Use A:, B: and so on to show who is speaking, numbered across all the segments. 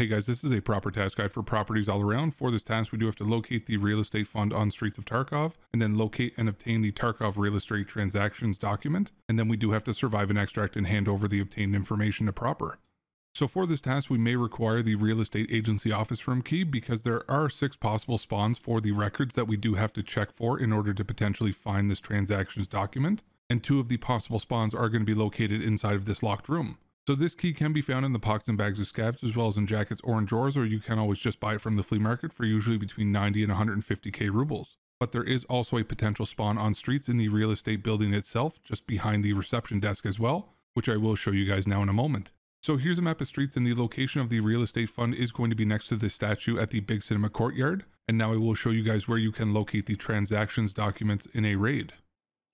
A: Hey guys, this is a Prapor task guide for properties all around. For this task, we do have to locate the real estate fund on Streets of Tarkov, and then locate and obtain the Tarkov real estate transactions document, and then we do have to survive an extract and hand over the obtained information to Prapor. So for this task, we may require the real estate agency office room key because there are six possible spawns for the records that we do have to check for in order to potentially find this transactions document, and two of the possible spawns are going to be located inside of this locked room. So this key can be found in the pockets and bags of scavs as well as in jackets or in drawers or you can always just buy it from the flea market for usually between 90 and 150k rubles. But there is also a potential spawn on streets in the real estate building itself just behind the reception desk as well, which I will show you guys now in a moment. So here's a map of streets and the location of the real estate fund is going to be next to the statue at the big cinema courtyard. And now I will show you guys where you can locate the transactions documents in a raid.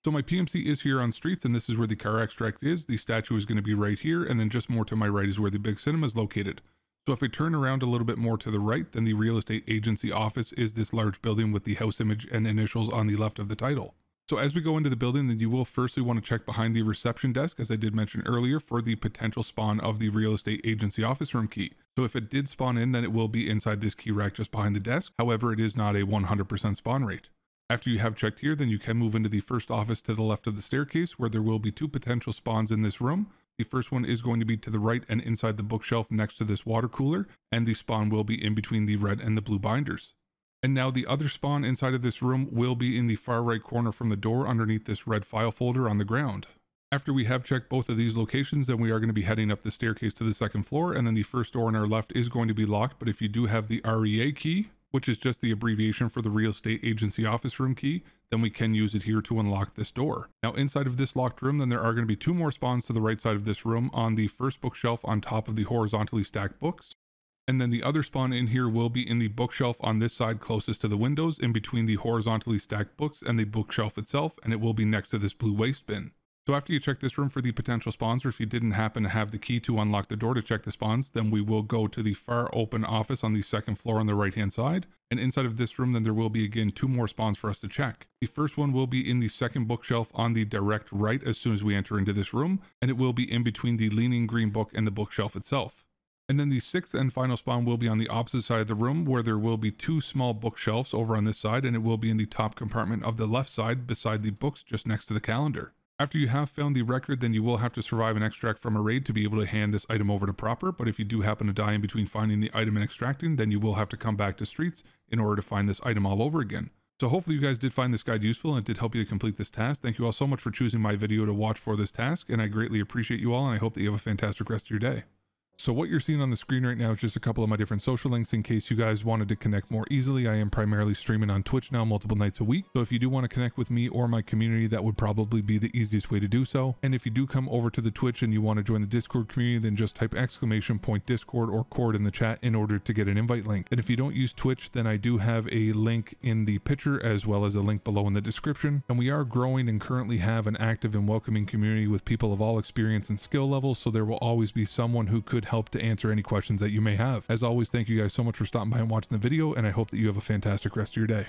A: So my PMC is here on streets and this is where the car extract is. The statue is going to be right here and then just more to my right is where the big cinema is located. So if I turn around a little bit more to the right, then the real estate agency office is this large building with the house image and initials on the left of the title. So as we go into the building, then you will firstly want to check behind the reception desk, as I did mention earlier, for the potential spawn of the real estate agency office room key. So if it did spawn in, then it will be inside this key rack just behind the desk. However, it is not a 100% spawn rate. After you have checked here, then you can move into the first office to the left of the staircase where there will be two potential spawns in this room. The first one is going to be to the right and inside the bookshelf next to this water cooler, and the spawn will be in between the red and the blue binders. And now the other spawn inside of this room will be in the far right corner from the door underneath this red file folder on the ground. After we have checked both of these locations, then we are going to be heading up the staircase to the second floor, and then the first door on our left is going to be locked, but if you do have the REA key, which is just the abbreviation for the real estate agency office room key, then we can use it here to unlock this door. Now inside of this locked room, then there are going to be two more spawns to the right side of this room on the first bookshelf on top of the horizontally stacked books. And then the other spawn in here will be in the bookshelf on this side closest to the windows in between the horizontally stacked books and the bookshelf itself, and it will be next to this blue waste bin. So after you check this room for the potential spawns, or if you didn't happen to have the key to unlock the door to check the spawns, then we will go to the far open office on the second floor on the right hand side. And inside of this room, then there will be again two more spawns for us to check. The first one will be in the second bookshelf on the direct right as soon as we enter into this room, and it will be in between the leaning green book and the bookshelf itself. And then the sixth and final spawn will be on the opposite side of the room where there will be two small bookshelves over on this side and it will be in the top compartment of the left side beside the books just next to the calendar. After you have found the record, then you will have to survive an extract from a raid to be able to hand this item over to Prapor, but if you do happen to die in between finding the item and extracting, then you will have to come back to streets in order to find this item all over again. So hopefully you guys did find this guide useful and it did help you to complete this task. Thank you all so much for choosing my video to watch for this task, and I greatly appreciate you all, and I hope that you have a fantastic rest of your day. So what you're seeing on the screen right now is just a couple of my different social links in case you guys wanted to connect more easily. I am primarily streaming on Twitch now multiple nights a week. So if you do want to connect with me or my community, that would probably be the easiest way to do so. And if you do come over to the Twitch and you want to join the Discord community, then just type exclamation point Discord or Cord in the chat in order to get an invite link. And if you don't use Twitch, then I do have a link in the picture as well as a link below in the description. And we are growing and currently have an active and welcoming community with people of all experience and skill levels. So there will always be someone who could help to answer any questions that you may have. As always, thank you guys so much for stopping by and watching the video, and I hope that you have a fantastic rest of your day.